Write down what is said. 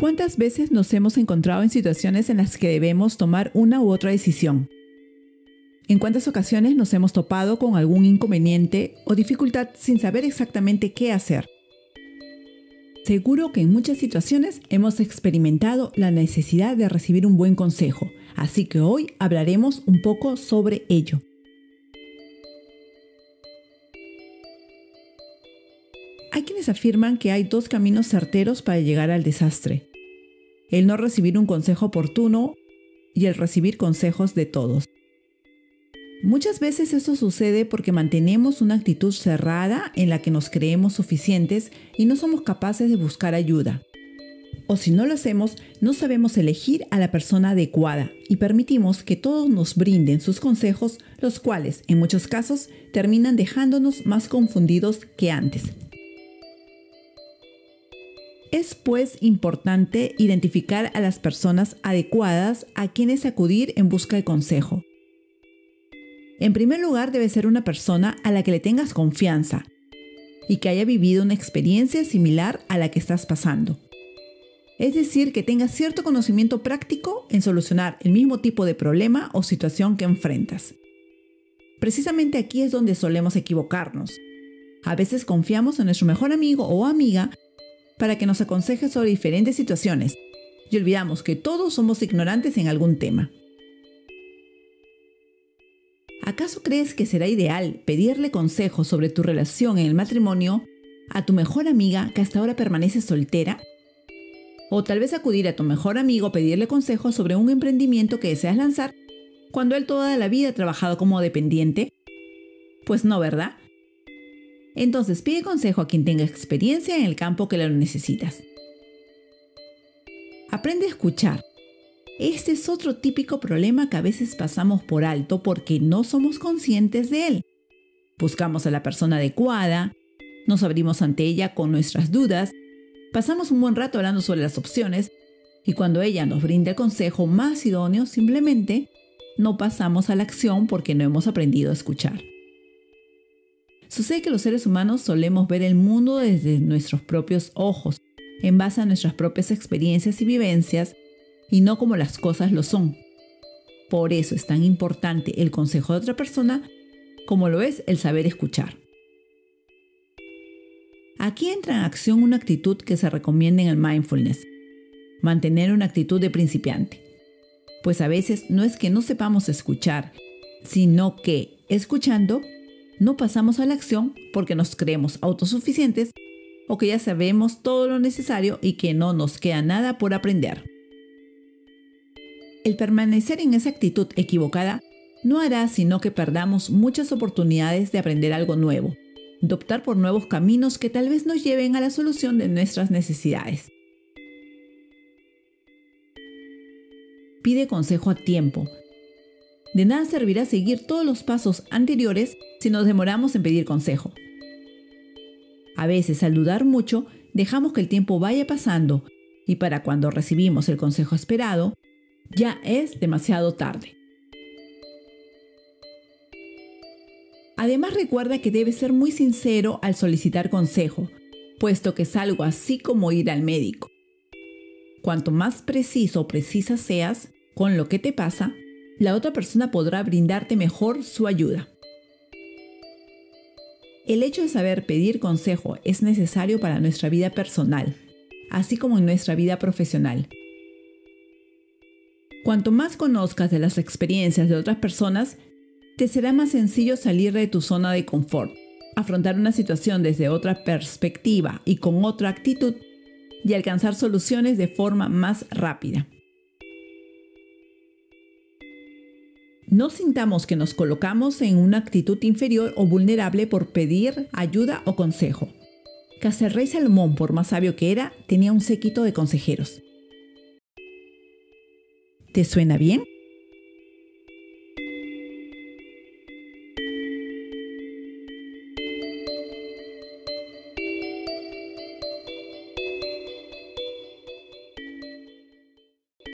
¿Cuántas veces nos hemos encontrado en situaciones en las que debemos tomar una u otra decisión? ¿En cuántas ocasiones nos hemos topado con algún inconveniente o dificultad sin saber exactamente qué hacer? Seguro que en muchas situaciones hemos experimentado la necesidad de recibir un buen consejo, así que hoy hablaremos un poco sobre ello. Hay quienes afirman que hay dos caminos certeros para llegar al desastre. El no recibir un consejo oportuno y el recibir consejos de todos. Muchas veces esto sucede porque mantenemos una actitud cerrada en la que nos creemos suficientes y no somos capaces de buscar ayuda. O si no lo hacemos, no sabemos elegir a la persona adecuada y permitimos que todos nos brinden sus consejos, los cuales, en muchos casos, terminan dejándonos más confundidos que antes. Es pues importante identificar a las personas adecuadas a quienes acudir en busca de consejo en primer lugar, debe ser una persona a la que le tengas confianza y que haya vivido una experiencia similar a la que estás pasando. Es decir, que tenga cierto conocimiento práctico en solucionar el mismo tipo de problema o situación que enfrentas. Precisamente aquí es donde solemos equivocarnos. A veces confiamos en nuestro mejor amigo o amiga para que nos aconseje sobre diferentes situaciones y olvidamos que todos somos ignorantes en algún tema. ¿Acaso crees que será ideal pedirle consejo sobre tu relación en el matrimonio a tu mejor amiga que hasta ahora permanece soltera? O tal vez acudir a tu mejor amigo a pedirle consejo sobre un emprendimiento que deseas lanzar cuando él toda la vida ha trabajado como dependiente? Pues no, ¿verdad? Entonces pide consejo a quien tenga experiencia en el campo que lo necesitas. Aprende a escuchar este es otro típico problema que a veces pasamos por alto porque no somos conscientes de él. Buscamos a la persona adecuada, nos abrimos ante ella con nuestras dudas, pasamos un buen rato hablando sobre las opciones y cuando ella nos brinda el consejo más idóneo simplemente no pasamos a la acción porque no hemos aprendido a escuchar. Sucede que los seres humanos solemos ver el mundo desde nuestros propios ojos, en base a nuestras propias experiencias y vivencias, y no como las cosas lo son. Por eso es tan importante el consejo de otra persona como lo es el saber escuchar. Aquí entra en acción una actitud que se recomienda en el mindfulness, mantener una actitud de principiante. Pues a veces no es que no sepamos escuchar, sino que, escuchando, no pasamos a la acción porque nos creemos autosuficientes o que ya sabemos todo lo necesario y que no nos queda nada por aprender. El permanecer en esa actitud equivocada no hará sino que perdamos muchas oportunidades de aprender algo nuevo, de optar por nuevos caminos que tal vez nos lleven a la solución de nuestras necesidades. Pide consejo a tiempo. De nada servirá seguir todos los pasos anteriores si nos demoramos en pedir consejo. A veces, al dudar mucho, dejamos que el tiempo vaya pasando y para cuando recibimos el consejo esperado, ya es demasiado tarde. Además recuerda que debes ser muy sincero al solicitar consejo, puesto que es algo así como ir al médico. Cuanto más preciso o precisa seas con lo que te pasa, la otra persona podrá brindarte mejor su ayuda. El hecho de saber pedir consejo es necesario para nuestra vida personal, así como en nuestra vida profesional, Cuanto más conozcas de las experiencias de otras personas, te será más sencillo salir de tu zona de confort, afrontar una situación desde otra perspectiva y con otra actitud y alcanzar soluciones de forma más rápida. No sintamos que nos colocamos en una actitud inferior o vulnerable por pedir ayuda o consejo. Casi el rey Salomón, por más sabio que era, tenía un séquito de consejeros. ¿Te suena bien?